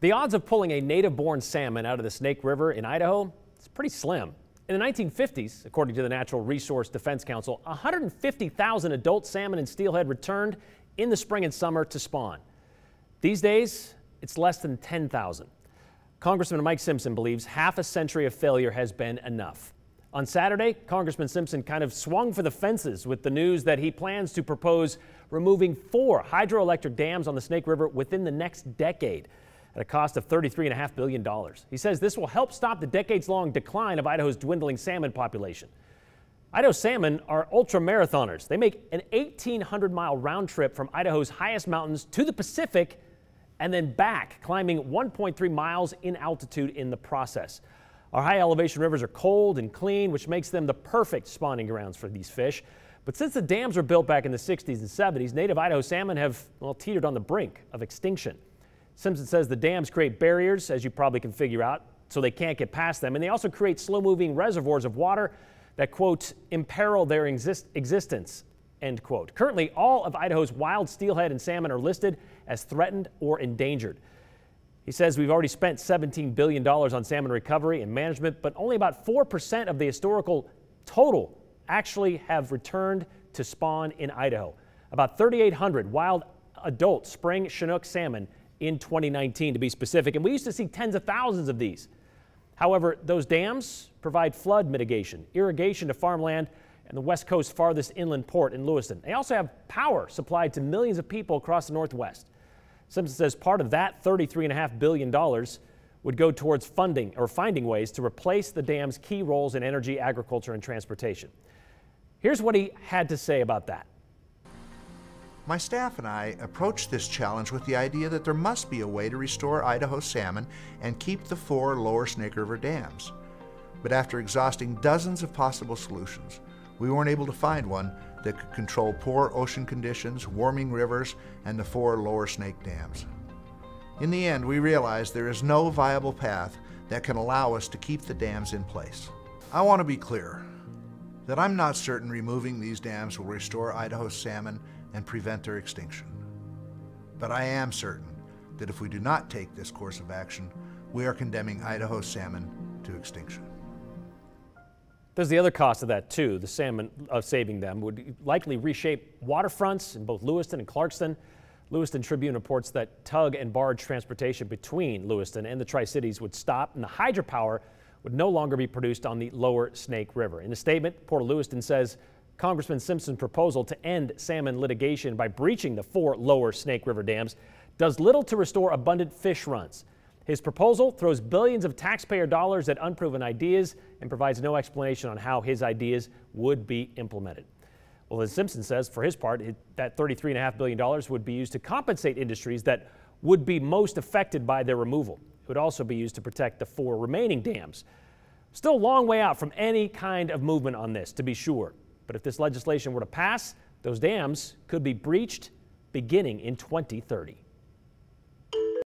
The odds of pulling a native-born salmon out of the Snake River in Idaho is pretty slim. In the 1950s, according to the Natural Resource Defense Council, 150,000 adult salmon and steelhead returned in the spring and summer to spawn. These days, it's less than 10,000. Congressman Mike Simpson believes half a century of failure has been enough. On Saturday, Congressman Simpson kind of swung for the fences with the news that he plans to propose removing four hydroelectric dams on the Snake River within the next decade at a cost of $33.5 billion. He says this will help stop the decades long decline of Idaho's dwindling salmon population. Idaho salmon are ultra marathoners. They make an 1,800 mile round trip from Idaho's highest mountains to the Pacific and then back, climbing 1.3 miles in altitude in the process. Our high elevation rivers are cold and clean, which makes them the perfect spawning grounds for these fish. But since the dams were built back in the 60s and 70s, native Idaho salmon have, well, teetered on the brink of extinction. Simpson says the dams create barriers, as you probably can figure out, so they can't get past them. And they also create slow moving reservoirs of water that, quote, imperil their exist existence, end quote. Currently, all of Idaho's wild steelhead and salmon are listed as threatened or endangered. He says we've already spent $17 billion on salmon recovery and management, but only about 4% of the historical total actually have returned to spawn in Idaho. About 3,800 wild adult spring Chinook salmon in 2019 to be specific. And we used to see tens of thousands of these. However, those dams provide flood mitigation, irrigation to farmland, and the West Coast's farthest inland port in Lewiston. They also have power supplied to millions of people across the Northwest. Simpson says part of that $33.5 billion would go towards funding or finding ways to replace the dam's key roles in energy, agriculture, and transportation. Here's what he had to say about that. My staff and I approached this challenge with the idea that there must be a way to restore Idaho salmon and keep the four lower Snake River dams. But after exhausting dozens of possible solutions, we weren't able to find one that could control poor ocean conditions, warming rivers, and the four lower Snake dams. In the end, we realized there is no viable path that can allow us to keep the dams in place. I want to be clear that I'm not certain removing these dams will restore Idaho's salmon and prevent their extinction. But I am certain that if we do not take this course of action, we are condemning Idaho salmon to extinction. There's the other cost of that too. The salmon of saving them would likely reshape waterfronts in both Lewiston and Clarkston. Lewiston Tribune reports that tug and barge transportation between Lewiston and the Tri-Cities would stop and the hydropower would no longer be produced on the lower Snake River. In a statement, Port of Lewiston says Congressman Simpson's proposal to end salmon litigation by breaching the four lower Snake River dams does little to restore abundant fish runs. His proposal throws billions of taxpayer dollars at unproven ideas and provides no explanation on how his ideas would be implemented. Well, as Simpson says, for his part, that $33.5 billion would be used to compensate industries that would be most affected by their removal. It would also be used to protect the four remaining dams. Still a long way out from any kind of movement on this, to be sure. But if this legislation were to pass, those dams could be breached beginning in 2030.